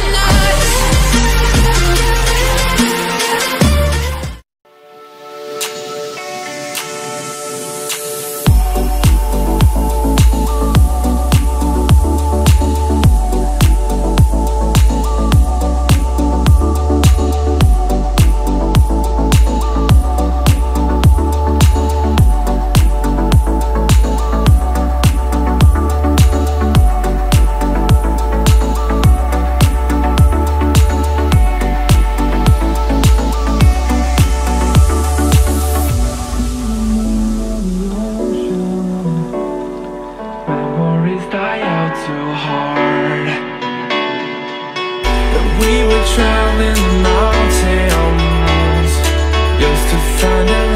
tonight. So hard. That we were traveling the mountains Just to find a